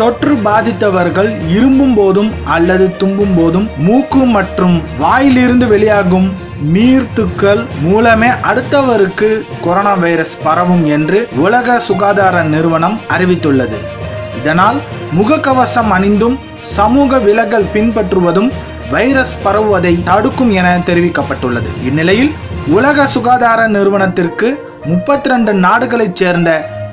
தொற்று பாதித்தவர்கள் இரும்பும் போதும் அல்லது தும்பும் போதும் மூக்கு மற்றும் வாயிலிருந்து வெளியாகும் நீர்த்துக்கள் மூலமே அடுத்தவருக்கு கொரோனா வைரஸ் பரவும் என்று உலக சுகாதார நிறுவனம் அறிவித்துள்ளது. இதனால் முகக்கவசம் அணிந்தும் சமூக விலகல் பின்பற்றுவதும் வைரஸ் பரவுவதை தடுக்கும் என தெரிவிக்கப்பட்டுள்ளது. இந்நிலையில் உலக சுகாதார நிறுவனத்திற்கு முப்பத்தி ரெண்டு நாடுகளைச் சேர்ந்த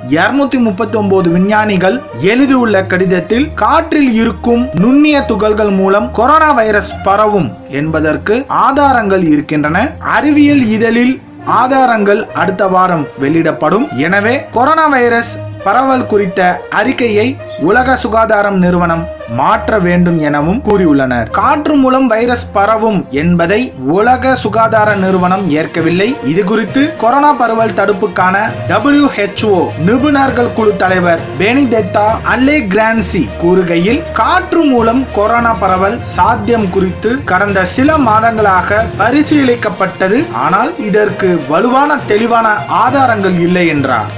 இருநூத்தி முப்பத்தி ஒன்பது விஞ்ஞானிகள் எழுதியுள்ள கடிதத்தில் காற்றில் இருக்கும் நுண்ணிய துகள்கள் மூலம் கொரோனா வைரஸ் பரவும் என்பதற்கு ஆதாரங்கள் இருக்கின்றன. அறிவியல் இதழில் ஆதாரங்கள் அடுத்த வாரம் வெளியிடப்படும். எனவே கொரோனா வைரஸ் பரவல் குறித்த அறிக்கையை உலக சுகாதாரம் நிறுவனம் மாற்ற வேண்டும் எனவும் கூறியுள்ளனர். காற்று மூலம் வைரஸ் பரவும் என்பதை உலக சுகாதார நிறுவனம் ஏற்கவில்லை. இது குறித்து கொரோனா பரவல் தடுப்புக்கான டபிள்யூ ஹெச்ஓ நிபுணர்கள் குழு தலைவர் பெனிதெத்தா அல்லே கிரான்சி கூறுகையில் காற்று மூலம் கொரோனா பரவல் சாத்தியம் குறித்து கடந்த சில மாதங்களாக பரிசீலிக்கப்பட்டது. ஆனால் இதற்கு வலுவான தெளிவான ஆதாரங்கள் இல்லை என்றார்.